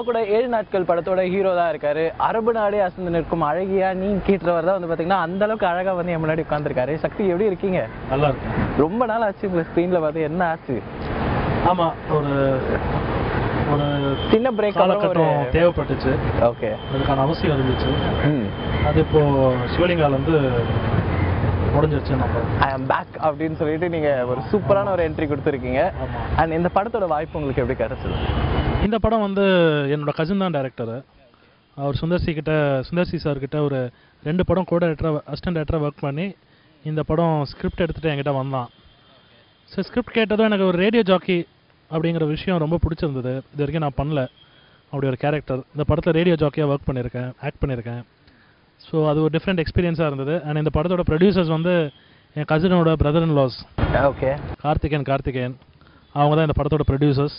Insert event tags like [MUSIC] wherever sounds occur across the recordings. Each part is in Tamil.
நம்ம கூட ஏழு நாட்கள் படத்தோட ஹீரோ தான் இருக்காரு. அரபு நாடே அசந்து நிற்கும் அழகியா நீ கேட்டுறவர் தான் வந்து பாத்தீங்கன்னா அந்த அளவுக்கு அழகா வந்து என் முன்னாடி உட்காந்துருக்காரு சக்தி எப்படி இருக்கீங்க? நல்லா இருக்கும் ரொம்ப நாள் ஆச்சு உங்க ஸ்க்ரீன்ல பார்த்து. என்ன ஆச்சு? ஆமா ஒரு ஒரு சின்ன பிரேக் காலகட்டம் தேவைப்பட்டுச்சு. ஓகே அதுக்கான அவசியம் இருந்துச்சு. அது இப்போ சிவலிங்கால வந்து முடிஞ்சிருச்சு நம்ம ஐ ஆம் பேக் அப்படின்னு சொல்லிட்டு நீங்க ஒரு சூப்பரான ஒரு என்ட்ரி கொடுத்துருக்கீங்க. அண்ட் இந்த படத்தோட வாய்ப்பு உங்களுக்கு எப்படி கிடைச்சது? இந்த படம் வந்து என்னோட கசின் தான் டைரக்டர் அவர் சுந்தர்சி கிட்ட சுந்தர்சி சார் கிட்ட ஒரு ரெண்டு படம் கூட டேரக்டராக அசிஸ்டன்ட் டேரக்டராக ஒர்க் பண்ணி இந்த படம் ஸ்கிரிப்ட் எடுத்துகிட்டு என்கிட்ட வந்தான். ஸோ ஸ்கிரிப்ட் கேட்டதும் எனக்கு ஒரு ரேடியோ ஜாக்கி அப்படிங்கிற விஷயம் ரொம்ப பிடிச்சிருந்தது. இது வரைக்கும் நான் பண்ணல. அப்படி ஒரு கேரக்டர் இந்த படத்தில் ரேடியோ ஜாக்கியாக ஒர்க் பண்ணியிருக்கேன் ஆக்ட் பண்ணியிருக்கேன் ஸோ அது ஒரு டிஃப்ரெண்ட் எக்ஸ்பீரியன்ஸாக இருந்தது. அண்ட் இந்த படத்தோட ப்ரொடியூசர்ஸ் வந்து என் கசினோட brother in law okay Karthikeyan Karthikeyan. அவங்க தான் இந்த படத்தோட ப்ரொடியூசர்ஸ்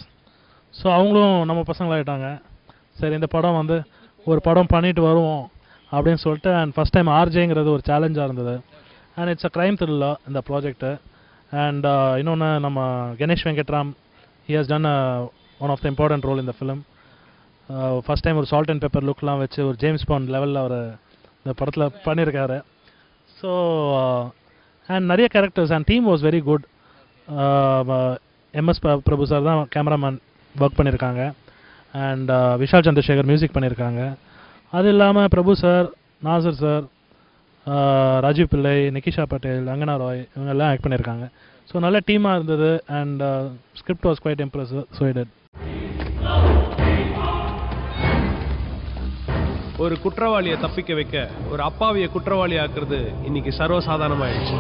ஸோ அவங்களும் நம்ம பசங்களாயிட்டாங்க. சரி இந்த படம் வந்து ஒரு படம் பண்ணிட்டு வருவோம் அப்படின்னு சொல்லிட்டு அண்ட் ஃபஸ்ட் டைம் ஆர்ஜேங்கிறது ஒரு சேலஞ்சாக இருந்தது. அண்ட் இட்ஸ் அ க்ரைம் த்ரில்லா இந்த ப்ராஜெக்ட்டு அண்ட் இன்னொன்று நம்ம Ganesh Venkatram he has done one of the important role இந்த ஃபிலிம் ஃபஸ்ட் டைம் ஒரு சால்ட் அண்ட் பெப்பர் லுக்லாம் வச்சு ஒரு ஜேம்ஸ் பாண்ட் லெவலில் அவர் இந்த படத்தில் பண்ணியிருக்காரு ஸோ அண்ட் நிறைய characters and team was very good MS Prabhu sir தான் கேமராமேன் ஒர்க் பண்ணியிருக்காங்க அண்ட் விஷால் சந்திரசேகர் மியூசிக் பண்ணியிருக்காங்க அது இல்லாமல் பிரபு சார் நாசர் சார் ராஜீவ் பிள்ளை நிகிஷா பட்டேல் அங்கனா ராய் இவங்கெல்லாம் ஆக்ட் பண்ணியிருக்காங்க ஸோ நல்ல டீமாக இருந்தது and script was quite impress so ஒரு குற்றவாளியை தப்பிக்க வைக்க ஒரு அப்பாவிய குற்றவாளி ஆக்குறது இன்னைக்கு சர்வசாதாரணமாயிடுச்சு.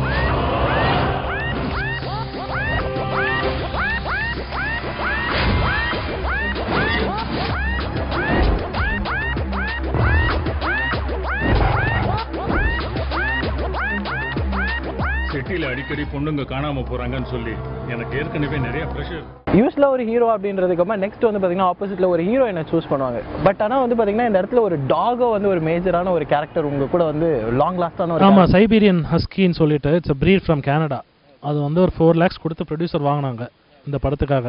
சிட்டியில் அடிக்கடி பொண்ணுங்க காணாம போறாங்கன்னு சொல்லி எனக்கு ஏற்கனவே நிறைய ப்ரெஷர் யூஸ்வலாக ஒரு ஹீரோ அப்படின்றதுக்கு நெக்ஸ்ட் வந்து பார்த்தீங்கன்னா ஆப்போசிட்ல ஒரு ஹீரோயினை சூஸ் பண்ணுவாங்க. பட் ஆனால் வந்து பார்த்தீங்கன்னா இந்த இடத்துல ஒரு டாகோ வந்து ஒரு மேஜரான ஒரு கேரக்டர் உங்க கூட வந்து லாங் லாஸ்டான ஒரு ஆமாம் சைபீரியன் ஹஸ்கின்னு சொல்லிட்டு இட்ஸ் breed ஃப்ரம் கனடா அது வந்து ஒரு ஃபோர் லேக்ஸ் கொடுத்து ப்ரொடியூசர் வாங்கினாங்க இந்த படத்துக்காக.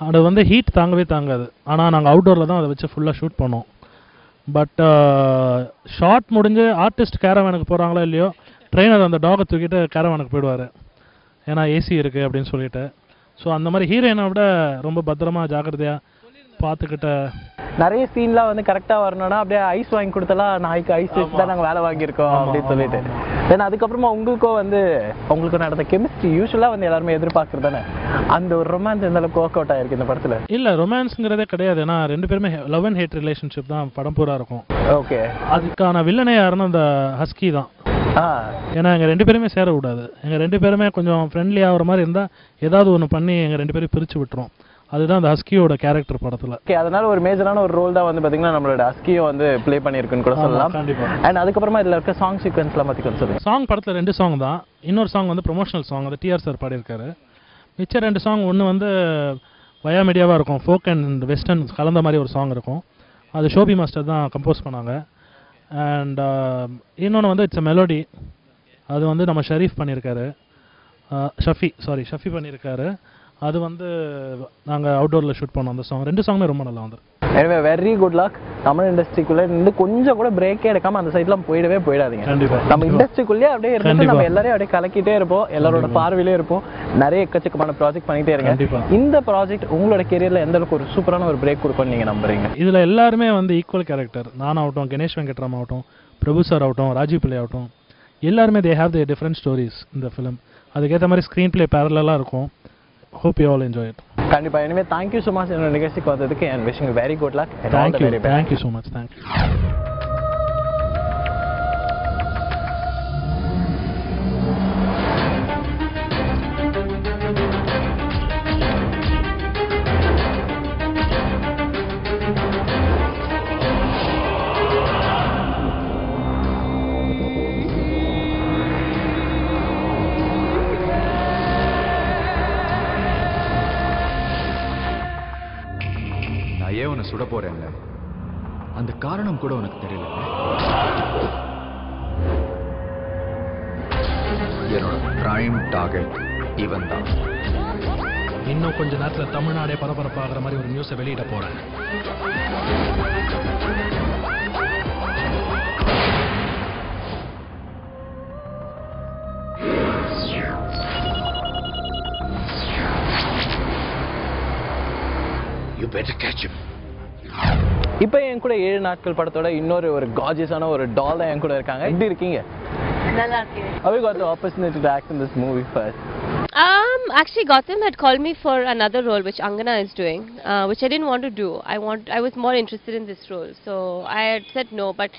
அது வந்து ஹீட் தாங்கவே தாங்காது. ஆனால் நாங்கள் அவுட்டோரில் தான் அதை வச்சு ஃபுல்லாக ஷூட் பண்ணோம். பட் ஷார்ட் முடிஞ்சு ஆர்டிஸ்ட் கேரவானுக்கு போகிறாங்களோ இல்லையோ ட்ரெயினர் அந்த டாகை தூக்கிட்டு கேரவானுக்கு போயிடுவார். ஏன்னா ஏசி இருக்குது அப்படின்னு சொல்லிட்டு. ஸோ அந்த மாதிரி ஹீரோயினை விட ரொம்ப பத்திரமா ஜாக்கிரதையாக பார்த்துக்கிட்ட நிறைய சீன்லாம் வந்து கரெக்டா வரணும்னா அப்படியே ஐஸ் வாங்கி கொடுத்தலாம் நாய்க்கு ஐஸ் வச்சு தான் நாங்க வேலை வாங்கியிருக்கோம் அப்படின்னு சொல்லிட்டு. தென் அதுக்கப்புறமா உங்களுக்கும் வந்து உங்களுக்கு நடந்த கெமிஸ்ட்ரி யூஸ்வலா வந்து எல்லாருமே எதிர்பார்க்கறது தானே? அந்த ஒரு ரொமான்ஸ் எந்த அளவுக்கு ஒர்க் அவுட் ஆயிருக்கு இந்த படத்துல? இல்லை ரொமான்ஸுங்கிறதே கிடையாது. ஏன்னா ரெண்டு பேருமே லவ் அண்ட் ஹேட் ரிலேஷன்ஷிப் தான் படம் பூரா இருக்கும். ஓகே அதுக்கான வில்லனே யாருன்னா அந்த ஹஸ்கி தான். ஏன்னா எங்கள் ரெண்டு பேருமே சேரக்கூடாது. எங்கள் ரெண்டு பேருமே கொஞ்சம் ஃப்ரெண்ட்லி ஆகிற மாதிரி இருந்தால் ஏதாவது ஒன்று பண்ணி எங்கள் ரெண்டு பேரும் பிரித்து விட்டுரும். அதுதான் அந்த ஹஸ்கியோட கேரக்டர் படத்தில். ஓகே அதனால ஒரு மேஜரான ஒரு ரோல் தான் வந்து பாத்தீங்கன்னா நம்மளோட அஸ்கியும் வந்து ப்ளே பண்ணியிருக்குன்னு கூட சொல்லலாம். கண்டிப்பாக அண்ட் அதுக்கப்புறமா இதுல இருக்க சாங் சீக்வன்ஸ்லாம் பத்தி கொஞ்சம் சாங் படத்தில் ரெண்டு சாங் தான். இன்னொரு சாங் வந்து ப்ரொமோஷனல் சாங் அது டிஆர் சார் பாடியிருக்காரு. மிச்சம் ரெண்டு சாங் ஒன்று வந்து வயா மீடியாவாக இருக்கும். ஃபோக் அண்ட் வெஸ்டர்ன் கலந்த மாதிரி ஒரு சாங் இருக்கும். அது ஷோபி மாஸ்டர் தான் கம்போஸ் பண்ணாங்க. அண்ட் uh, இன்னொன்று வந்து இட்ஸ் மெலோடி அது வந்து நம்ம ஷரீஃப் பண்ணியிருக்காரு uh, ஷஃபி சாரி ஷஃபி பண்ணியிருக்காரு அது வந்து நாங்கள் அவுட்டோரில் ஷூட் பண்ணோம் அந்த சாங் ரெண்டு சாங்குமே ரொம்ப நல்லா வந்து எனவே வெரி குட் லக் தமிழ் இண்டஸ்ட்ரிக்குள்ள இருந்து கொஞ்சம் கூட பிரேக்கே எடுக்காம அந்த சைட்லாம் போயிடவே போயிடாதீங்க. கண்டிப்பாக நம்ம இண்டஸ்ட்ரிக்குள்ளேயே அப்படியே கண்டிப்பா. நம்ம எல்லாரையும் அப்படியே கலக்கிட்டே இருப்போம். எல்லாரோட பார்வையிலே இருப்போம். நிறைய எக்கச்சக்கமான ப்ராஜெக்ட் பண்ணிட்டே இருங்க. இந்த ப்ராஜெக்ட் உங்களோட கெரியர்ல எந்த அளவுக்கு ஒரு சூப்பரான ஒரு பிரேக் கொடுக்கும்னு நீங்க நம்புறீங்க? இதில் எல்லாருமே வந்து ஈக்குவல் கேரக்டர் நான் ஆகட்டும் கணேஷ் வெங்கட்ராம் ஆகட்டும் பிரபு சார் ஆகட்டும் ராஜீவ் பிள்ளை ஆகட்டும் எல்லாருமே they have the different stories இந்த ஃபிலிம் அதுக்கேற்ற மாதிரி ஸ்க்ரீன் பிளே பேரலாக இருக்கும். hope you all enjoy it Kandipa, anyway, thank you so much in Renegasi Kodadiki and wishing you very good luck and thank all the you. very best. Thank you so much. Thank you. ஏன் உன்னை சுட போறேன்ல. அந்த காரணம் கூட உனக்கு தெரியல. என்னோட பிரைம் டார்கெட் இவன் தான் இன்னும் கொஞ்ச நேரத்துல தமிழ்நாடே பரபரப்பாகிற மாதிரி ஒரு நியூஸை வெளியிட போறேன். இப்போ என் கூட ஏழு நாட்கள் படத்தோட இன்னொரு ஒரு காஜியஸான ஒரு டால் தான் என் கூட இருக்காங்க எப்படி இருக்கீங்க நல்லா இருக்கேன் Have you got the opportunity to act in this movie first? Um, actually, Gautam had called me for another role, which Angana is doing, uh, which I didn't want to do. I want, I was more interested in this role, so I had said no. But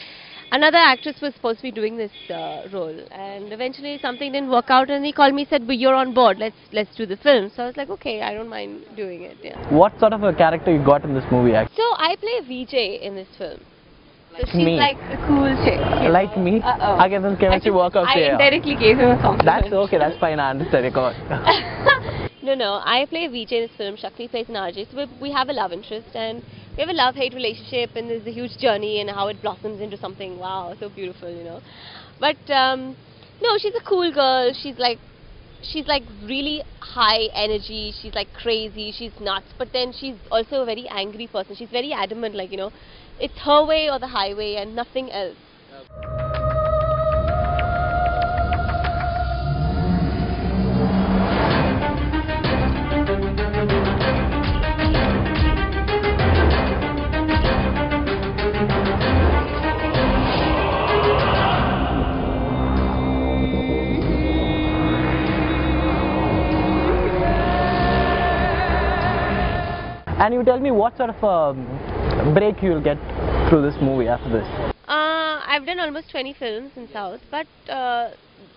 another actress was supposed to be doing this uh, role, and eventually something didn't work out, and he called me, said, "But you're on board. Let's let's do the film." So I was like, "Okay, I don't mind doing it." Yeah. What sort of a character you got in this movie actually? So I play VJ in this film. So she's me. like a cool chick. Like know. me? Uh-oh. I guess then chemistry I work out I there. indirectly gave him a compliment. That's okay, that's fine, I understand. Come on. [LAUGHS] no, no. I play VJ in this film. Shakti plays an RJ. So we, we have a love interest and we have a love-hate relationship, and there's a huge journey and how it blossoms into something wow, so beautiful, you know. But um, no, she's a cool girl. She's like, she's like really high energy. She's like crazy. She's nuts. But then she's also a very angry person. She's very adamant, like you know, it's her way or the highway and nothing else. And you tell me what sort of um, break you'll get through this movie after this. Uh, I've done almost 20 films in South, but uh,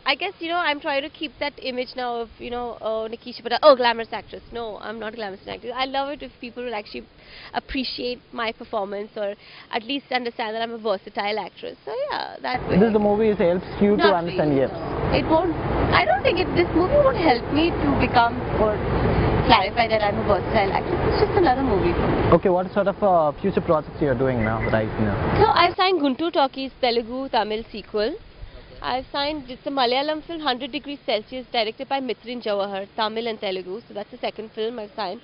I guess you know I'm trying to keep that image now of you know oh Nikisha Patel, oh glamorous actress. No, I'm not a glamorous actress. I love it if people will actually appreciate my performance or at least understand that I'm a versatile actress. So yeah, that way. This the movie is helps you to understand really, yes. no. It won't. I don't think it. This movie won't help me to become or clarify that I'm a versatile actress. It's just another movie. Okay, what sort of uh, future projects you're doing now, right now? So I've signed Guntur Talkies Telugu Tamil sequel. I've signed it's a Malayalam film 100 degrees Celsius directed by Mithrin Jawahar, Tamil and Telugu. So that's the second film I've signed.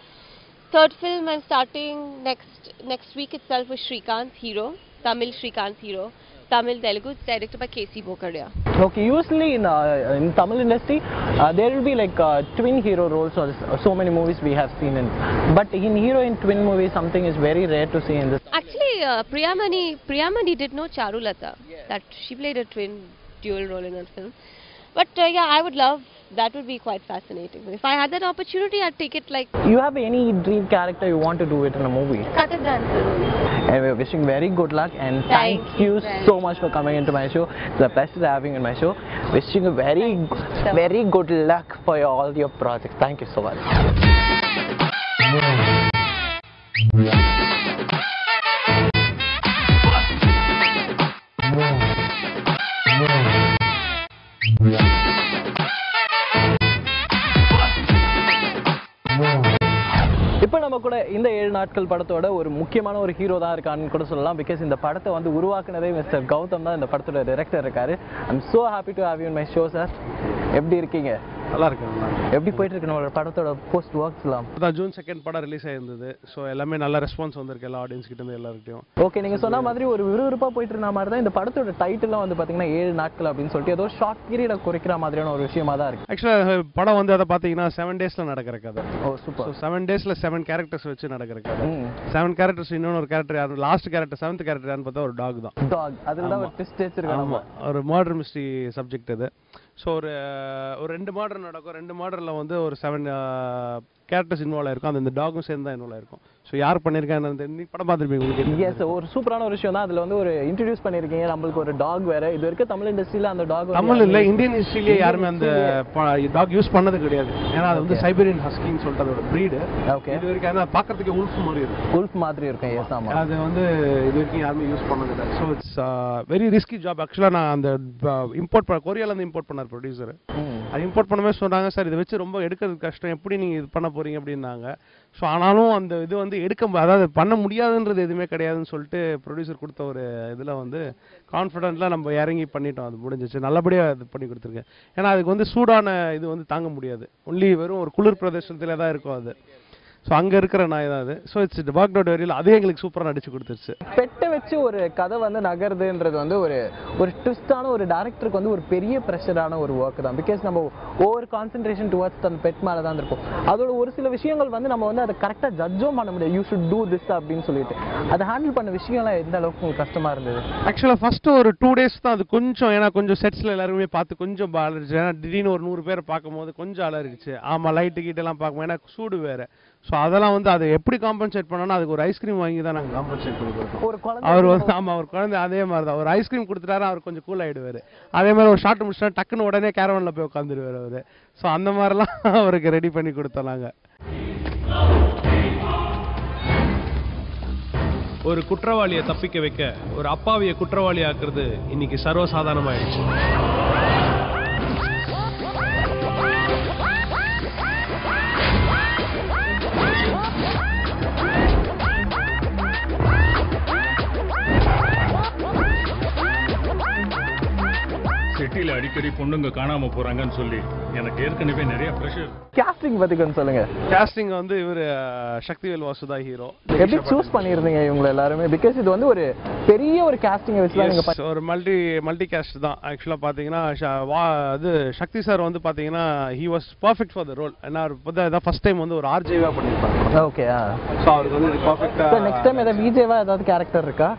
Third film I'm starting next next week itself with Shrikant's Hero, Tamil Shrikant's Hero, Tamil Telugu. It's directed by KC Bokaria. Okay, usually in uh, in Tamil industry, uh, there will be like uh, twin hero roles or so many movies we have seen in. But in hero in twin movies, something is very rare to see in this. Actually, uh, Priyamani Priyamani did know Charulata. That she played a twin dual role in that film. But uh, yeah, I would love. That would be quite fascinating. If I had that opportunity, I'd take it like You have any dream character you want to do it in a movie? Kathak dancer. And we're wishing very good luck and thank, Thank you you so much for coming into my show. It's a pleasure having you in my show. Wishing you very, so very good luck for your, all your projects. Thank you so much. [LAUGHS] இந்த ஏழு நாட்கள் படத்தோட ஒரு முக்கியமான ஒரு ஹீரோ தான் இருக்கான்னு கூட சொல்லலாம். பிகாஸ் இந்த படத்தை வந்து உருவாக்குனதே மிஸ்டர் கௌதம் தான் இந்த படத்தோட டைரக்டர் இருக்காரு. I am so happy to have in my show sir எப்படி இருக்கீங்க? நல்லா இருக்கு நல்லா இருக்கு. எப்படி போயிட்டு இருக்கு நம்மளோட படத்தோட போஸ்ட் ஒர்க்ஸ்லாம் அதான் ஜூன் செகண்ட் படம் ரிலீஸ் ஆயிருந்தது. ஸோ எல்லாமே நல்ல ரெஸ்பான்ஸ் வந்திருக்கு எல்லா ஆடியன்ஸ் கிட்ட இருந்து எல்லாருக்கிட்டையும் ஓகே நீங்க சொன்ன மாதிரி ஒரு விறுவிறுப்பா போயிட்டு இருந்த மாதிரி தான் இந்த படத்தோட டைட்டில்லாம் வந்து பாத்தீங்கன்னா ஏழு நாட்கள் அப்படின்னு சொல்லிட்டு ஏதோ ஷார்ட் பீரியட குறைக்கிற மாதிரியான ஒரு விஷயமா தான் இருக்கு. ஆக்சுவலாக படம் வந்து அதை பார்த்தீங்கன்னா செவன் டேஸில் நடக்கிற கதை. ஓ சூப்பர் செவன் டேஸில் செவன் கேரக்டர்ஸ் வச்சு நடக்கிற கதை. செவன் கேரக்டர்ஸ் இன்னொன்று ஒரு கேரக்டர் யாரு லாஸ்ட் கேரக்டர் செவன்த் கேரக்டர் பார்த்தா ஒரு டாக் தான். டாக் அதுல தான் ஒரு ட்விஸ்ட் வச்சிருக்காங்க. ஒரு மர்டர் மிஸ்ட்ரி சப்ஜெக்ட் இது ஸோ ஒரு ஒரு ரெண்டு மாடர் நடக்கும். ரெண்டு மாடலில் வந்து ஒரு செவன் கேரக்டர்ஸ் இன்வால்வ் ஆயிருக்கும். அது இந்த டாகும் சேர்ந்து தான் இன்வால்வ் ஆயிருக்கும். ஸோ யார் பண்ணியிருக்காங்க நீ படம் பார்த்துருப்பீங்க உங்களுக்கு எஸ் ஒரு சூப்பரான ஒரு விஷயம் தான் அதுல வந்து ஒரு இன்ட்ரடியூஸ் பண்ணிருக்கீங்க. நம்மளுக்கு ஒரு டாக் வேற. இது வரைக்கும் தமிழ் இண்டஸ்ட்ரியில அந்த டாக் தமிழ் இல்ல இந்தியன் ஹிஸ்டரியிலே யாருமே அந்த டாக் யூஸ் பண்ணது கிடையாது. ஏன்னா அது வந்து சைபீரியன் ஹஸ்கின்னு சொல்லிட்டு அதோட ப்ரீடு ஓகே இது வரைக்கும் ஆனா பார்க்கறதுக்கு உல்ஃப் மாதிரி இருக்கும் உல்ஃப் மாதிரி இருக்கும் எஸ் ஆமா. அது வந்து இது வரைக்கும் யாருமே யூஸ் பண்ணது இல்லை. So it's very risky job ஆக்சுவலாக நான் அந்த இம்போர்ட் பண்ண கொரியால இருந்து இம்போர்ட் பண்ணார் ப்ரொடியூசர் அது இம்போர்ட் பண்ணவே சொன்னாங்க சார் இதை வச்சு ரொம்ப எடுக்கிறது கஷ்டம். எப்படி நீங்கள் இது பண்ண போறீங்க? அப்படின்னாங்க. ஸோ ஆனாலும் அந்த இது வந்து எடுக்க அதாவது பண்ண முடியாதுன்றது எதுவுமே கிடையாதுன்னு சொல்லிட்டு ப்ரொடியூசர் கொடுத்த ஒரு இதில் வந்து கான்ஃபிடென்ட்லாம் நம்ம இறங்கி பண்ணிட்டோம். அது முடிஞ்சிச்சு. நல்லபடியாக இது பண்ணி கொடுத்துருக்கேன். ஏன்னா அதுக்கு வந்து சூடான இது வந்து தாங்க முடியாது. ஒன்லி வெறும் ஒரு குளிர் பிரதேசத்தில் தான் இருக்கும் அது. ஸோ அங்கே இருக்கிற நாய் தான் அது. ஸோ இட்ஸ் ஒர்க் அவுட் வெரியில் அதே எங்களுக்கு சூப்பராக நடிச்சு கொடுத்துருச்சு. பெட்டை வச்சு ஒரு கதை வந்து நகருதுன்றது வந்து ஒரு ஒரு ட்விஸ்டான ஒரு டேரக்டருக்கு வந்து ஒரு பெரிய ப்ரெஷரான ஒரு ஒர்க் தான். பிகாஸ் நம்ம ஓவர் கான்சென்ட்ரேஷன் டுவர்ட்ஸ் அந்த பெட் மேலே தான் இருக்கும் அதோட ஒரு சில விஷயங்கள் வந்து நம்ம வந்து அதை கரெக்டாக ஜட்ஜும் பண்ண முடியாது. யூ ஷுட் டூ திஸ் அப்படின்னு சொல்லிட்டு. அதை ஹேண்டில் பண்ண விஷயம்லாம் எந்த அளவுக்கு உங்களுக்கு கஷ்டமா இருந்தது? ஆக்சுவலாக ஃபஸ்ட்டு ஒரு டூ டேஸ் தான் அது கொஞ்சம் ஏன்னா கொஞ்சம் செட்ஸில் எல்லாருமே பார்த்து கொஞ்சம் அலர்ஜி ஏன்னா திடீர்னு ஒரு நூறு பேரை பார்க்கும்போது கொஞ்சம் அலர்ஜிச்சு ஆமாம் லைட்டு கீட்டெல்லாம் பார்க்கும் ஏன்னா சூடு வேறு. ஸோ அதெல்லாம் வந்து அதை எப்படி காம்பன்சேட் பண்ணோம்னா அதுக்கு ஒரு ஐஸ்கிரீம் வாங்கி தான் நாங்கள் காம்பன்சேட் பண்ணி கொடுத்தோம் ஒரு குழந்தை அவர் வந்து ஆமாம் அவர் குழந்தை அதே மாதிரி தான் ஒரு ஐஸ்கிரீம் கொடுத்துட்டாரு அவர் கொஞ்சம் கூல் ஆகிடுவார் அதே மாதிரி ஒரு ஷார்ட் முடிச்சிட்டா டக்குன்னு உடனே கேரவனில் போய் உட்காந்துருவார் அவர். ஸோ அந்த மாதிரிலாம் [LAUGHS] அவருக்கு ரெடி பண்ணி கொடுத்தோம் நாங்கள் ஒரு குற்றவாளியை தப்பிக்க வைக்க ஒரு அப்பாவிய குற்றவாளி ஆக்குறது இன்னைக்கு சர்வசாதாரணமாயிடுச்சு. சிட்டில அடிக்கடி பொண்ணுங்க காணாம போறாங்கன்னு சொல்லி எனக்கு ஏற்கனவே நிறைய ப்ரெஷர் கேஸ்டிங் பத்தி கொஞ்சம் சொல்லுங்க. கேஸ்டிங் வந்து இவர் சக்திவேல் வாசுதா ஹீரோ எப்படி சூஸ் பண்ணியிருந்தீங்க இவங்க எல்லாருமே? பிகாஸ் இது வந்து ஒரு பெரிய ஒரு கேஸ்டிங்கை வச்சு தான் ஒரு மல்டி மல்டி கேஸ்ட் தான் ஆக்சுவலாக பார்த்தீங்கன்னா இது சக்தி சார் வந்து பார்த்தீங்கன்னா he was perfect for the role ஏன்னா அவர் ஃபர்ஸ்ட் டைம் வந்து ஒரு ஆர்ஜேவாக பண்ணியிருப்பாங்க ஓகே ஸோ அவருக்கு வந்து பர்ஃபெக்டாக நெக்ஸ்ட் டைம் ஏதாவது விஜேவா ஏதாவது கேரக்டர் இருக்கா?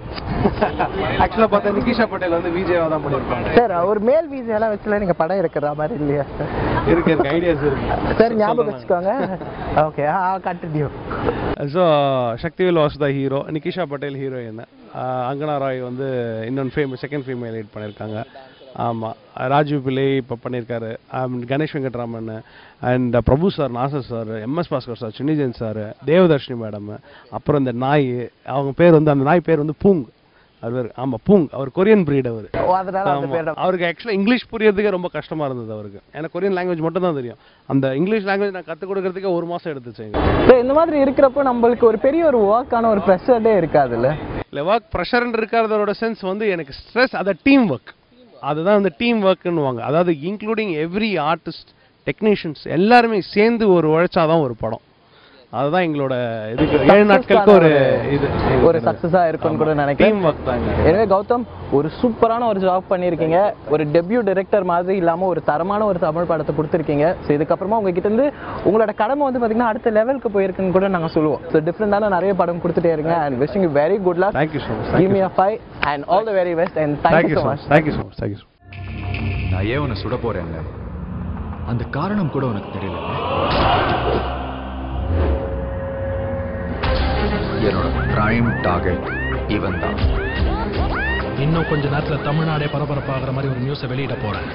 [LAUGHS] ஆக்சுவலாக பார்த்தா நிகிஷா பட்டேல் வந்து விஜயவா தான் பண்ணியிருப்பாங்க. சார் ஒரு மேல் விஜய் எல்லாம் வச்சுல நீங்க படம் இருக்கிற மாதிரி இல்லையா? இருக்கு இருக்கு ஐடியாஸ் இருக்கு. சார் ஞாபகம் வச்சுக்கோங்க. Okay ah continue so Sakthivel Vasudha hero Nikisha Patel heroine Angana Roy வந்து இன்னொன்று ஃபேம் செகண்ட் ஃபீமேல் லீட் பண்ணியிருக்காங்க. ஆமாம் ராஜீவ் பிள்ளை இப்போ பண்ணியிருக்காரு. Um, Ganesh Venkatraman and Prabhu sir Nasser sir MS Bhaskar sir சின்னிஜன் sir Devadarshini madam அப்புறம் இந்த நாய் அவங்க பேர் வந்து அந்த நாய் பேர் வந்து பூங். அவர் ஆமாம் பூங் அவர் கொரியன் breed அவர். அந்த அவருக்கு ஆக்சுவலாக இங்கிலீஷ் புரியறதுக்கே ரொம்ப கஷ்டமா இருந்தது அவருக்கு. எனக்கு கொரியன் லாங்குவேஜ் மட்டும் தான் தெரியும். அந்த இங்கிலீஷ் லாங்குவேஜ் நான் கற்றுக் கொடுக்கறதுக்கே ஒரு மாதம் எடுத்துச்சு So, இந்த மாதிரி இருக்கிறப்போ நம்மளுக்கு ஒரு பெரிய ஒரு ஒர்க்கான ஒரு ப்ரெஷர்டே இருக்காதுல்ல? இல்லை ஒர்க் ப்ரெஷர்னு இருக்கிறதோட சென்ஸ் வந்து எனக்கு ஸ்ட்ரெஸ் அதை டீம் ஒர்க் அதுதான் வந்து டீம் ஒர்க்குன்னுவாங்க அதாவது இன்க்ளூடிங் எவ்ரி ஆர்டிஸ்ட் டெக்னீஷியன்ஸ் எல்லாருமே சேர்ந்து ஒரு உழைச்சாதான் ஒரு படம். அதுதான் எங்களோட இதுக்கு ஏழு நாட்களுக்கு ஒரு இது. ஒரு சக்சஸா இருக்கும்னு கூட நினைக்கிறேன். எனவே கௌதம் ஒரு சூப்பரான ஒரு ஜாப் பண்ணியிருக்கீங்க. ஒரு டெபியூ டைரக்டர் மாதிரி இல்லாம ஒரு தரமான ஒரு தமிழ் படத்தை கொடுத்துருக்கீங்க. ஸோ இதுக்கப்புறமா உங்ககிட்ட இருந்து உங்களோட கடமை வந்து பாத்தீங்கன்னா அடுத்த லெவலுக்கு போயிருக்குன்னு கூட நாங்க சொல்லுவோம். ஸோ டிஃப்ரெண்டான நிறைய படம் கொடுத்துட்டே இருங்க. And wishing you very good luck thank you so much give me a five and all the very best and thank you so much thank you so much thank you so நான் ஏன் உன்னை சுட போறேன்ல? அந்த காரணம் கூட உனக்கு தெரியல. என்னோட பிரைம் டார்கெட் இவன் தான் இன்னும் கொஞ்ச நேரத்துல தமிழ்நாடே பரபரப்பாகிற மாதிரி ஒரு நியூஸை வெளியிட போறேன்.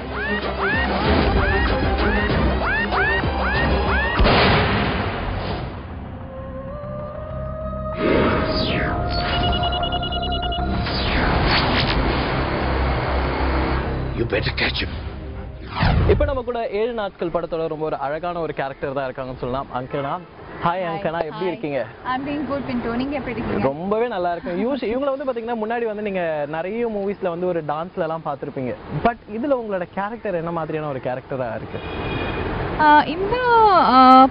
You better catch him. இப்போ நம்ம கூட ஏழு நாட்கள் படத்தோட ரொம்ப ஒரு அழகான ஒரு கேரக்டர் தான் இருக்காங்கன்னு சொல்லலாம். அங்கனா ஹாய் அங்கனா எப்படி இருக்கீங்க? I'm doing good, Pinto. நீங்க எப்படி இருக்கீங்க? ரொம்பவே நல்லா இருக்கும் யூஸ் இவங்கள வந்து பாத்தீங்கன்னா முன்னாடி வந்து நீங்க நிறைய மூவிஸ்ல வந்து ஒரு டான்ஸ்ல எல்லாம் பார்த்திருப்பீங்க. பட் இதுல உங்களோட கேரக்டர் என்ன மாதிரியான ஒரு கேரக்டரா இருக்கு? இந்த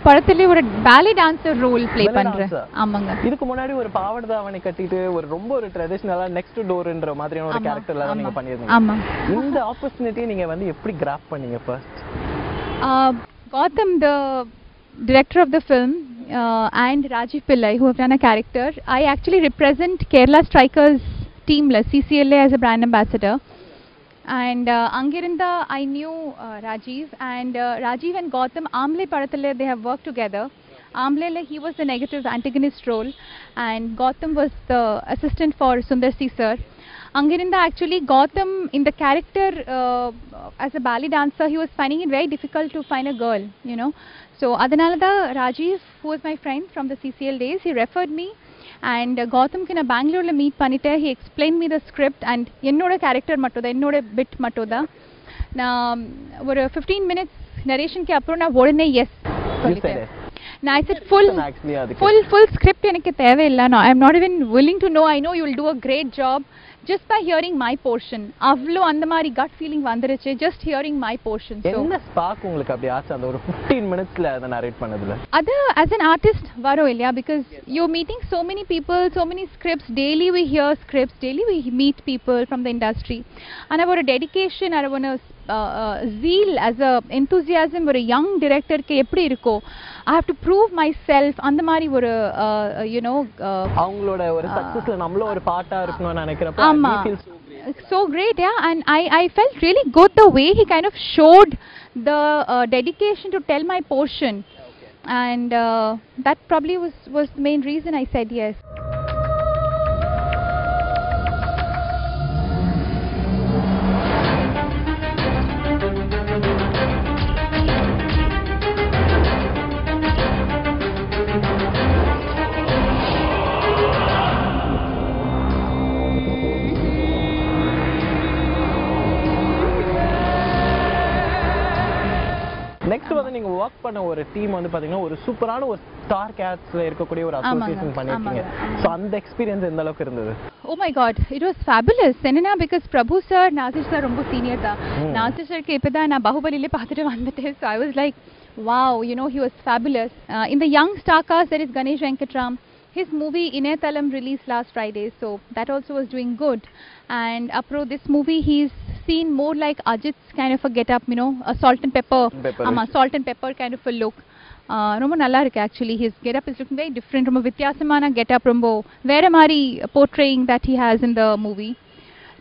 படத்துல ஒரு பேலி டான்சர் ரோல் ப்ளே பண்றேன். ஆமாங்க. இதுக்கு முன்னாடி ஒரு பாவாடை தாவணி கட்டிட்டு ஒரு ரொம்ப ஒரு ட்ரெடிஷனலா நெக்ஸ்ட் டோர்ன்ற மாதிரியான ஒரு கேரக்டர்ல தான் நீங்க ஆமா. பண்ணியிருந்தீங்க. ஆமா. இந்த ஆப்பர்ச்சுனிட்டியை நீங்க வந்து எப்படி கிராப் பண்ணீங்க first Gotham, the director of the film, uh, and Rajiv Pillai, who have done a character, I actually represent Kerala Strikers team, CCLA, as a brand ambassador. And uh, Angirinda, I knew uh, Rajiv, and uh, Rajiv and Gotham, Amle Padatale, they have worked together. Amle, like, he was the negative antagonist role, and Gotham was the assistant for Sundar C. Sir. Angirinda actually Gotham in the character uh, as a ballet dancer, he was finding it very difficult to find a girl, you know. So Adanalada Rajiv, who was my friend from the CCL days, he referred me and uh, Gotham kina Bangalore meet பண்ணிட்டு he explained me the script and என்னோட character மட்டும் தான் என்னோட bit மட்டும் தான் நான் ஒரு 15 minutes நரேஷனுக்கு அப்புறம் நான் உடனே எஸ் it. நான் I said full full full script எனக்கு தேவையில்லை நான் I am not even willing to know i know you will do a great job just by hearing my portion அவ்வளோ அந்த மாதிரி gut feeling வந்துருச்சு hearing my portion so என்ன ஸ்பார்க் உங்களுக்கு அப்படி ஆச்சு அந்த ஒரு 15 மினிட்ஸ்ல அதை நரேட் பண்ணதுல அது as an artist வரும் இல்லையா because you're meeting so many people so many scripts daily we hear scripts daily we meet people from the industry and ஒரு ஒரு uh, uh, zeal as a enthusiasm ஒரு young directorக்கு எப்படி இருக்கோ I have to prove myself அந்த மாதிரி ஒரு uh, you know uh, அவங்களோட ஒரு சக்சஸ்ல நம்மளும் ஒரு பார்ட்டா இருக்கணும்னு நினைக்கிறப்ப ஆமா. we feel so great. so great yeah and i i felt really good the way he kind of showed the uh, dedication to tell my portion and uh, that probably was was the main reason i said yes Work பண்ண ஒரு டீம் வந்து பாத்தீங்கன்னா ஒரு சூப்பரான ஒரு ஸ்டார் கேட்ஸ்ல இருக்கக்கூடிய ஒரு அசோசியேஷன் பண்ணிருக்கீங்க ஆமாங்க, சோ அந்த எக்ஸ்பீரியன்ஸ் எந்த அளவுக்கு இருந்தது oh my god it was fabulous என்னன்னா because Prabhu sir Nasser sir ரொம்ப சீனியர் தான் Hmm. நாசிர் சாருக்கு இப்பதான் நான் பாகுபலிலே பார்த்துட்டு வந்துட்டேன் so i was like wow you know he was fabulous uh, in the young star cast there is ganesh venkatram his movie Inetalam released last friday so that also was doing good and apro this movie he's seen more like ajit's kind of a get up you know a salt and pepper Pepper. ஆமா salt and pepper kind of a look Uh, ரொம்ப நல்லா இருக்கு actually his getup is looking very different ரொம்ப வித்தியாசமான கெட்டப் ரொம்ப வேற மாதிரி portraying that he has in the movie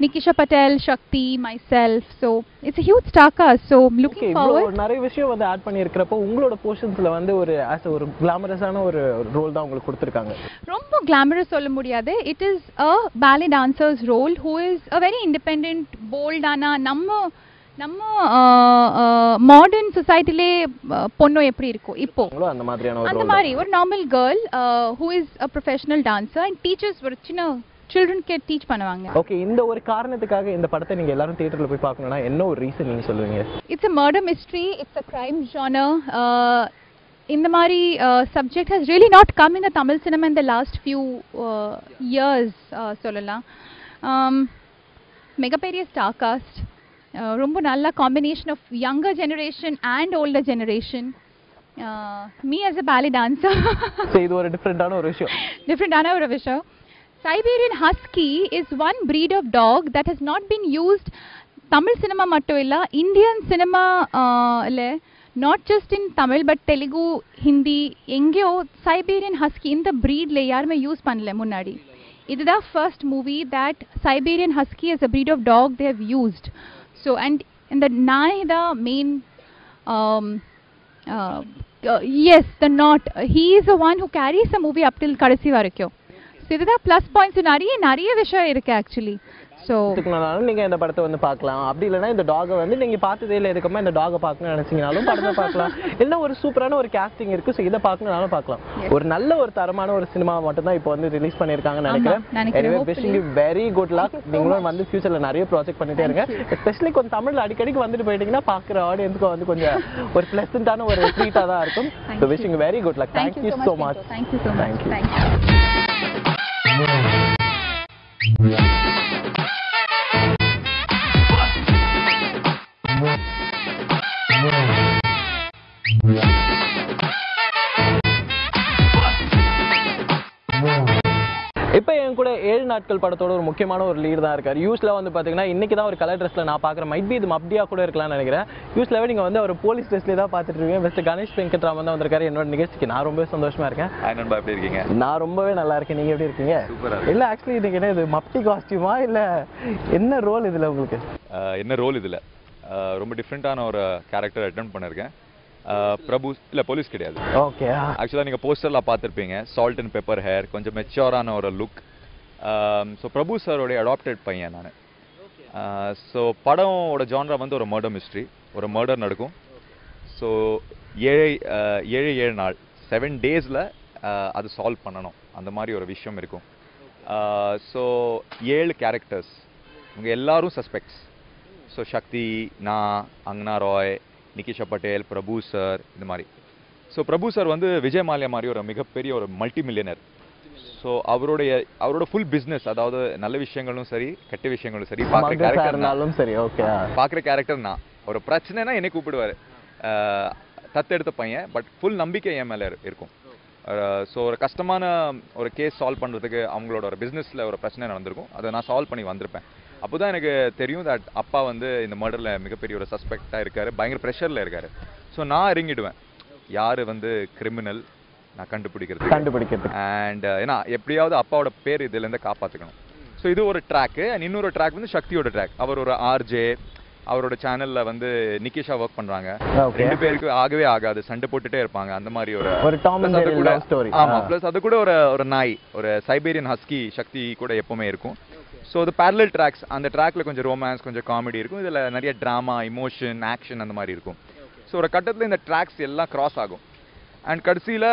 Nikisha Patel Sakthi myself so it's huge ஸ்டாக்கா so looking forward நிறைய விஷயம் வந்து ஆட் பண்ணியிருக்கிறப்போ உங்களோட போர்ஷன்ஸ்ல வந்து ஒரு ஆஸ் ஒரு கிளாமரஸான ஒரு ரோல் தான் உங்களுக்கு கொடுத்துருக்காங்க. ரொம்ப கிளாமரஸ் சொல்ல முடியாது. It is a ballet dancer's role who is a very independent போல்டான நம்ம நம்ம மாடர்ன் சொசைட்டிலே பொண்ணும் எப்படி இருக்கும் இப்போ. அந்த மாதிரி ஒரு normal girl who is a professional dancer and teachers ஒரு சின்ன சில்ட்ரன்க்கு டீச் பண்ணுவாங்க. ஓகே இந்த ஒரு காரணத்துக்காக இந்த படத்தை நீங்க எல்லாரும் தியேட்டர்ல போய் பார்க்கணும்னா என்ன ஒரு ரீசன் நீங்க சொல்லுவீங்க? A murder mystery it's a crime genre. Uh, இந்த மாதிரி subject really not come in the Tamil last few uh, years uh, சொல்லலாம். Um, மிகப்பெரிய ஸ்டார் காஸ்ட் ரொம்ப நல்ல combination of younger generation and older generation me as a ballet dancer. ஸோ இது ஒரு டிஃப்ரெண்டான ஒரு விஷயம். [LAUGHS] டிஃப்ரெண்டான ஒரு விஷயம். Siberian husky is one breed of dog that has not been used Tamil cinema மட்டும் இல்லை இந்தியன் சினிமா இல்லை not just in Tamil but Telugu Hindi எங்கேயோ சைபீரியன் ஹஸ்கி இந்த ப்ரீட்ல யாருமே யூஸ் பண்ணல முன்னாடி இதுதான் first movie that Siberian husky as a breed of dog they have used. So and இந்த நாய் தான் main um, uh, uh, yes the not he is the one who carries the movie up till கடைசி வரைக்கும் So இதுதான் ப்ளஸ் பாயிண்ட்ஸ் நிறைய நிறைய விஷயம் இருக்கு ஆக்சுவலி ஸோ இதுக்குனாலும் நீங்க இந்த படத்தை வந்து பார்க்கலாம். அப்படி இல்லைன்னா இந்த டாகை வந்து நீங்க பார்த்ததே இல்லை இதுக்கப்புறமா இந்த டாகை பார்க்கணும்னு நினைச்சீங்கனாலும் படத்தை [LAUGHS] பார்க்கலாம். இல்லைன்னா ஒரு சூப்பரான ஒரு casting இருக்கு ஸோ இதை பார்க்கணும்னாலும் பார்க்கலாம். ஒரு நல்ல ஒரு தரமான ஒரு சினிமா மட்டும் தான் இப்போ வந்து ரிலீஸ் பண்ணியிருக்காங்கன்னு நினைக்கிறேன். எனவே. Wishing you very good luck நீங்களும் வந்து ஃபியூச்சர்ல நிறைய ப்ராஜெக்ட் பண்ணிட்டே இருங்க. எஸ்பெஷலி கொஞ்சம் தமிழ்ல அடிக்கடிக்கு வந்துட்டு போயிட்டீங்கன்னா பார்க்குற ஆடியன்ஸ்க்கு வந்து கொஞ்சம் ஒரு பிளசண்டான ஒரு ட்ரீட்டாக தான் இருக்கும். So wishing very good luck thank thank you so much thank you so much Thank Whoa. நாட்கள் படத்தோட ஒரு முக்கியமான ஒரு லீட் தான் இருக்காரு. யூஸ்வலாக வந்து பார்த்தீங்கன்னா இன்னைக்கு தான் ஒரு கலர் ட்ரெஸ்ல நான் பார்க்குறேன் மைட் பி இது மப்டியா கூட இருக்கலாம்னு நினைக்கிறேன். யூஸ்வலாகவே நீங்கள் வந்து ஒரு போலீஸ் ட்ரெஸ்லேயே தான் பார்த்துட்டு இருக்கீங்க. மிஸ்டர் கணேஷ் வெங்கட்ராமன் தான் வந்திருக்காரு. என்னோட நிகழ்ச்சிக்கு நான் ரொம்பவே சந்தோஷமா இருக்கேன். நண்பா எப்படி இருக்கீங்க? நான் ரொம்பவே நல்லா இருக்கேன். நீங்க எப்படி இருக்கீங்க? இல்ல ஆக்சுவலி இதுக்கு என்ன இது மப்டி காஸ்டியூமா இல்ல என்ன ரோல் இதுல உங்களுக்கு? என்ன ரோல் இதில்? ரொம்ப டிஃப்ரெண்ட்டான ஒரு கேரக்டர் அட்டன் பண்ணியிருக்கேன் அஹ் பிரபு இல்லை போலீஸ் கிடையாது. ஓகே ஆக்சுவலாக நீங்கள் போஸ்டரில் பார்த்துருப்பீங்க. சால்ட் அண்ட் பெப்பர் ஹேர் கொஞ்சம் மெச்சோரான ஒரு லுக் ஸோ பிரபு சாரோடைய அடாப்டட் பையன் நான். ஸோ படமோட ஜான்ரா வந்து ஒரு மர்டர் மிஸ்ட்ரி ஒரு மர்டர் நடக்கும். ஸோ ஏழை அஹ், ஏழு ஏழு நாள் செவன் டேஸில் அது சால்வ் பண்ணணும். அந்த மாதிரி ஒரு விஷயம் இருக்கும். ஸோ ஏழு கேரக்டர்ஸ் இவங்க எல்லாரும் சஸ்பெக்ட்ஸ் ஸோ சக்தி நான் அங்னா ராய் நிகிஷா பட்டேல் பிரபு சார் இந்த மாதிரி. ஸோ பிரபு சார் வந்து விஜய் மாலியா மாதிரி ஒரு மிகப்பெரிய ஒரு மல்டி மில்லியனர் ஸோ அவருடைய அவரோட ஃபுல் பிஸ்னஸ் அதாவது நல்ல விஷயங்களும் சரி கெட்ட விஷயங்களும் சரி பார்க்குற மங்கஸா கேரக்டர் இருந்தாலும் சரி ஓகே பார்க்குற கேரக்டர் நான். ஒரு பிரச்சனைனா என்னை கூப்பிடுவார். தத்தெடுத்த பையன் பட் ஃபுல் நம்பிக்கை என் மேலே இருக்கும். ஸோ ஒரு கஷ்டமான ஒரு கேஸ் சால்வ் பண்ணுறதுக்கு அவங்களோட ஒரு பிஸ்னஸில் ஒரு பிரச்சனை நடந்திருக்கும். அதை நான் சால்வ் பண்ணி வந்திருப்பேன். அப்போ தான் எனக்கு தெரியும் தட் அப்பா வந்து இந்த மர்டரில் மிகப்பெரிய ஒரு சஸ்பெக்டாக இருக்காரு. பயங்கர ப்ரெஷரில் இருக்காரு. ஸோ நான் இறங்கிடுவேன். யார் வந்து கிரிமினல் நான் கண்டுபிடிக்கிறது கண்டுபிடிக்கிறதுக்கு. அண்ட் ஏன்னா எப்படியாவது அப்பாவோட பேர் இதுலேருந்து காப்பாற்றிக்கணும் ஸோ இது ஒரு ட்ராக்கு அண்ட் இன்னொரு ட்ராக் வந்து சக்தியோட ட்ராக் அவர் ஒரு ஆர்ஜே அவரோட சேனல்ல வந்து நிக்கிஷா ஒர்க் பண்றாங்க. ரெண்டு பேருக்கு ஆகவே ஆகாது. சண்டை போட்டுட்டே இருப்பாங்க. அந்த மாதிரி ஒரு ஒரு டாம் plus அண்ட் அது ஜெரி கூட- லவ் ஸ்டோரி ஆமா ப்ளஸ் அது கூட ஒரு ஒரு நாய். ஒரு சைபேரியன் ஹஸ்கி சக்தி கூட எப்பவுமே இருக்கும். ஸோ அது parallel ட்ராக்ஸ் அந்த ட்ராக்ல கொஞ்சம் ரொமான்ஸ் கொஞ்சம் காமெடி இருக்கும். இதுல நிறைய ட்ராமா இமோஷன் ஆக்ஷன் அந்த மாதிரி இருக்கும். ஸோ ஒரு கட்டத்துல இந்த ட்ராக்ஸ் எல்லாம் கிராஸ் ஆகும். அண்ட் கடைசியில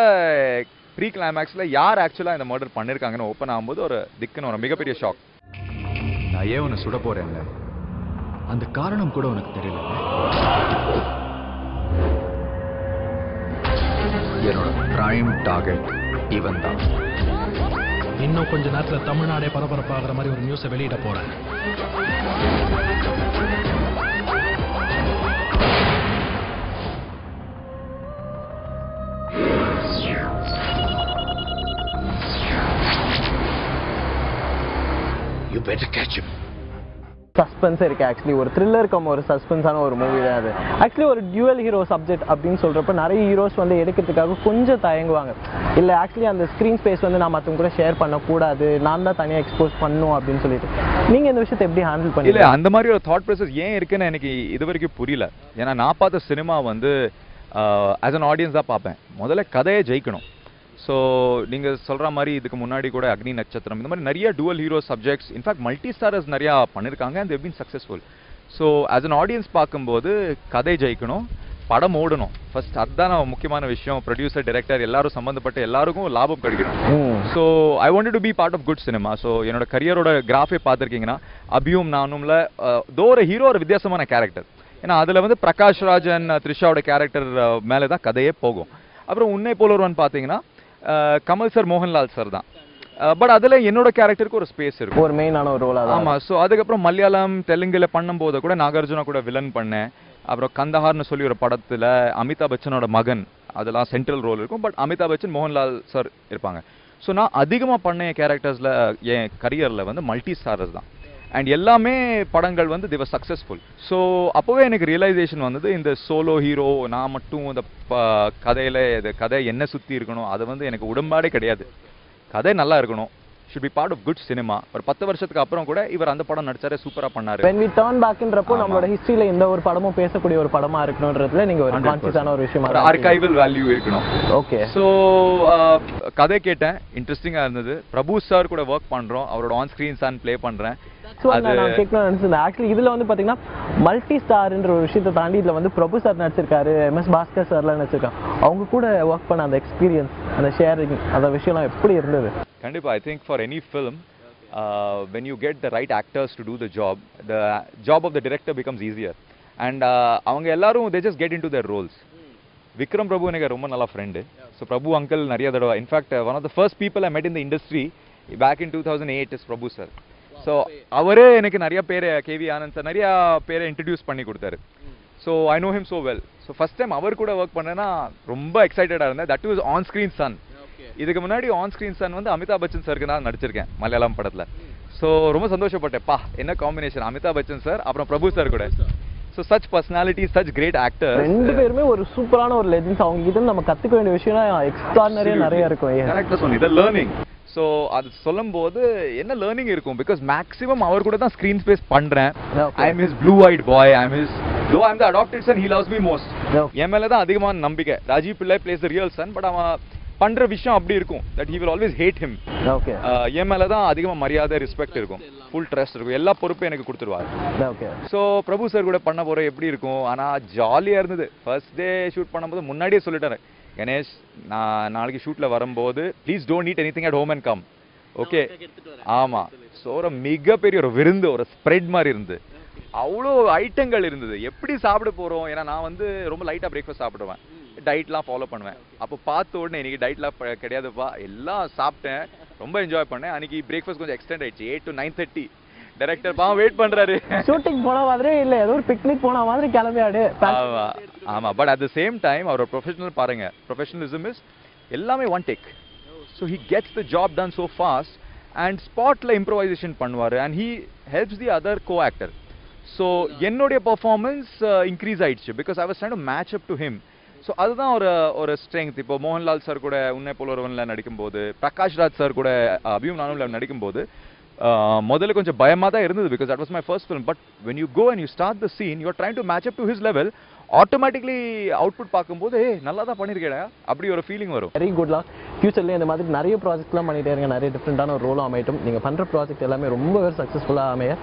ப்ரீ கிளைமேக்ஸ்ல யார் ஆக்சுவலா இந்த மர்டர் பண்ணிருக்காங்கன்னு ஓப்பன் ஆகும்போது ஒரு திக்குன்னு ஒரு மிகப்பெரிய ஷாக் நான் ஏன் உன்னை சுட போறேன்ல? அந்த காரணம் கூட உனக்கு தெரியல. என்னோட பிரைம் டார்கெட் இவன் தான். இன்னும் கொஞ்ச நேரத்துல தமிழ்நாடே பரபரப்பாகிற மாதிரி ஒரு நியூஸை வெளியிட போறேன். பெட்டர் கேட்ச் him சஸ்பென்ஸ் இருக்கு ஆக்சுவலி ஒரு த்ரில்லர் கம் ஒரு சஸ்பென்ஸான ஒரு மூவி தான் அது. ஆக்சுவலி ஒரு டியூவல் ஹீரோ சப்ஜெக்ட் அப்படின்னு சொல்றப்ப நிறைய ஹீரோஸ் வந்து எடுக்கிறதுக்காக கொஞ்சம் தயங்குவாங்க. இல்ல ஆக்சுவலி அந்த ஸ்க்ரீன் ஸ்பேஸ் வந்து நான் மற்றவங்க கூட ஷேர் பண்ணக்கூடாது. நான் தான் தனியாக எக்ஸ்போஸ் பண்ணும் அப்படின்னு சொல்லிட்டு. நீங்க இந்த விஷயத்தை எப்படி ஹேண்டில் இல்ல பண்ணீங்க அந்த மாதிரி ஒரு தாட் ப்ராசஸ் ஏன் இருக்குன்னு எனக்கு இது வரைக்கும் புரியல. ஏன்னா நான் பார்த்த சினிமா வந்து ஆஸ் அன் ஆடியன்ஸ் தான் பார்ப்பேன். முதல்ல கதையை ஜெயிக்கணும். ஸோ நீங்க சொல்ற மாதிரி இதுக்கு முன்னாடி கூட அக்னி நட்சத்திரம் இந்த மாதிரி நிறைய dual hero subjects in fact multi starrers நிறையா பண்ணியிருக்காங்க and they've been successful so as an audience பார்க்கும்போது கதை ஜெயிக்கணும் படம் ஓடணும். ஃபர்ஸ்ட் அதுதான் முக்கியமான விஷயம். ப்ரொடியூசர் டைரக்டர் எல்லாரும் சம்மந்தப்பட்ட எல்லாருக்கும் லாபம் கிடைக்கணும். So I wanted to be part of good cinema so என்னோட கரியரோட கிராஃபே பார்த்துருக்கீங்கன்னா அபியும் நானும்ல தோ ஒரு ஹீரோ ஒரு வித்தியாசமான கேரக்டர் ஏன்னா அதில் வந்து பிரகாஷ் ராஜன் த்ரிஷாவோட கேரக்டர் மேலே தான் கதையே போகும். அப்புறம் உன்னை போல ஒருவன் பார்த்தீங்கன்னா கமல் சார் மோகன்லால் சார் தான். பட் அதில் என்னோட கேரக்டருக்கு ஒரு ஸ்பேஸ் இருக்கும் ஒரு மெயினான ஒரு ரோல் அதான் ஆமா ஸோ அதுக்கப்புறம் மலையாளம் தெலுங்குல பண்ணும்போது கூட நாகார்ஜுனா கூட வில்லன் பண்ணேன். அப்புறம் கந்தஹார்னு சொல்லி ஒரு படத்துல அமிதாப் பச்சனோட மகன் அதெல்லாம் சென்ட்ரல் ரோல் இருக்கும். பட் அமிதாப் பச்சன் மோகன்லால் சார் இருப்பாங்க. ஸோ நான் அதிகமா பண்ண என் கேரக்டர்ஸ்ல என் கரியர்ல வந்து மல்டி ஸ்டாரர்ஸ் தான். அண்ட் எல்லாமே படங்கள் வந்து திவர் சக்ஸஸ்ஃபுல் ஸோ அப்போவே எனக்கு ரியலைசேஷன் வந்தது இந்த சோலோ ஹீரோ நான் மட்டும் இந்த ப- கதையில இது கதை என்ன சுற்றி இருக்கணும் அது வந்து எனக்கு உடம்பாடே கிடையாது. கதை நல்லா இருக்கணும். Should be part of good cinema ஒரு பத்து வருஷத்துக்கு அப்புறம் கூட இவர் அந்த படம் நடிச்சாரு சூப்பரா பண்ணாரு. When we turn backன்றப்போ ஆமா. நம்மளோட ஹிஸ்டரியில எந்த ஒரு படமும் பேசக்கூடிய ஒரு படமா இருக்கணும்ன்றதுல நீங்க ஒரு 100%. கான்சியஸான ஒரு விஷயமா archival வேல்யூ இருக்கணும். ஓகே ஸோ கதை கேட்டேன். இன்ட்ரெஸ்டிங்காக இருந்தது. பிரபு சார் கூட ஒர்க் பண்றோம். அவரோட ஆன் ஸ்க்ரீன் சான் ப்ளே நினச்சிருந்தேன். ஆக்சுவலி இதுல வந்து பாத்தீங்கன்னா மல்டி ஸ்டார்ன்ற ஒரு விஷயத்தை தாண்டி இதுல வந்து பிரபு சார் நடிச்சிருக்காரு எம்எஸ் பாஸ்கர் சார்லாம் நடிச்சிருக்காங்க. அவங்க கூட ஒர்க் பண்ண அந்த எக்ஸ்பீரியன்ஸ் அந்த ஷேரிங் அந்த விஷயம்லாம் எப்படி இருந்தது? கண்டிப்பா I think for any film when you get the right actors to do the job the job of the director becomes easier and அவங்க எல்லாரும் they just get into their roles Vikram Prabhu எனக்கு ரொம்ப நல்ல ஃப்ரெண்டு ஸோ பிரபு அங்கிள் நிறைய தடவை in fact one of the first people I met in the industry back in two thousand eight is Prabhu sir so அவரே எனக்கு நிறைய பேர் கேவி ஆனந்த் சார் நிறைய பேரை இன்ட்ரடியூஸ் பண்ணி கொடுத்தாரு. So I know him so well so first time அவர் கூட ஒர்க் பண்ணேன்னா ரொம்ப எக்ஸைட்டடாக இருந்தேன். That was on screen son இதுக்கு முன்னாடி ஆன் ஸ்க்ரீன் சன் வந்து அமிதாப் பச்சன் சாருக்கு நான் நடிச்சிருக்கேன் மலையாளம் படத்தில். ஸோ ரொம்ப சந்தோஷப்பட்டேன். பா என்ன காம்பினேஷன் அமிதாப் பச்சன் சார் அப்புறம் பிரபு சார் கூட. So such personality such great actor ரெண்டு பேருமே ஒரு சூப்பரான ஒரு லெஜன்ஸ் அவங்க கிட்ட நம்ம கத்துக்க வேண்டிய விஷயம் எக்ஸ்ட்ரானரியா நிறைய இருக்கும் கரெக்டாக இதை லேர்னிங் ஸோ அது சொல்லும்போது என்ன லேர்னிங் இருக்கும்? பிகாஸ் மேக்ஸிமம் அவர் கூட தான் ஸ்க்ரீன் ஸ்பேஸ் பண்றேன். Okay. I am his blue eyed boy I am his though I am the adopted son he loves me most. என் மேல தான் அதிகமான நம்பிக்கை. Rajiv Pillai plays the real son but அவன் பண்ற விஷயம் அப்படி இருக்கும் that he will always hate him okay என் மேல தான் அதிகமா மரியாதை ரெஸ்பெக்ட் இருக்கும். ஃபுல் ட்ரஸ்ட் இருக்கும். எல்லா பொறுப்பும் எனக்கு கொடுத்துருவாரு. ஓகே ஸோ பிரபு சார் கூட பண்ண போற எப்படி இருக்கும்? ஆனா ஜாலியா இருந்தது. ஃபர்ஸ்ட் டே ஷூட் பண்ணும்போது முன்னாடியே சொல்லிட்டாரு கணேஷ் நான் நாளைக்கு ஷூட்ல வரும்போது please don't need anything at home and come okay ஆமா. ஸோ ஒரு மிகப்பெரிய ஒரு விருந்து ஒரு ஸ்ப்ரெட் மாதிரி இருந்து அவ்வளோ ஐட்டங்கள் இருந்தது. எப்படி சாப்பிட போறோம்? ஏன்னா நான் வந்து ரொம்ப லைட்டா பிரேக்ஃபாஸ்ட் சாப்பிடுவேன். டயட்லாம் ஃபாலோ பண்ணுவேன். அப்போ பார்த்த உடனே இன்னைக்கு டயட்லாம் கிடையாதுப்பா எல்லாம் சாப்பிட்டேன். ரொம்ப என்ஜாய் பண்ணேன். அன்னைக்கு பிரேக்ஃபாஸ்ட் கொஞ்சம் எக்ஸ்டெண்ட் ஆயிடுச்சு. Eight to nine thirty director பாவம் வெயிட் பண்றாரு. ஷூட்டிங் போன மாதிரி இல்ல. ஏதோ ஒரு பிக்னிக் போன மாதிரி கிளம்பியாடு. ஆமா ஆமா. But at the same time அவரோட ப்ரொஃபஷனல் பாருங்க. ப்ரொஃபஷனலிசம் இஸ் எல்லாமே one take so he gets the job done so fast and ஸ்பாட்ல இம்ப்ரவைசேஷன் பண்ணுவார். And he helps the other co actor so என்னுடைய பர்ஃபார்மன்ஸ் இன்க்ரீஸ் ஆயிடுச்சு. Because I was trying to match up to him so அதுதான் ஒரு ஒரு ஸ்ட்ரென்த் இப்போ மோகன்லால் சார் கூட உன்னை போல ஒருவனில் நடிக்கும்போது பிரகாஷ் ராஜ் சார் கூட அபியும் நானும் நடிக்கும்போது முதல்ல கொஞ்சம் பயமாக தான் இருந்தது because that was my first film but when you go and you start the scene you trying to match up to his level automatically output பார்க்கும்போது நல்லா தான் பண்ணியிருக்கேடா அப்படி ஒரு ஃபீலிங் வரும். வெரி குட்லா ஃபியூச்சர்லேயே இந்த மாதிரி நிறைய ப்ராஜெக்ட்லாம் பண்ணிட்டே இருங்க. நிறைய டிஃப்ரெண்டான ஒரு ரோலும் அமையட்டும். நீங்க பண்ற ப்ராஜெக்ட் எல்லாமே ரொம்ப சக்ஸஸ்ஃபுல்லாக அமைய.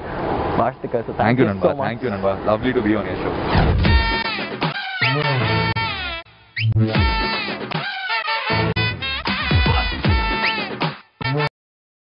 வாழ்த்துக்கள். தேங்க்யூ நண்பா. தேங்க்யூ நண்பா. Lovely to be on show Yeah.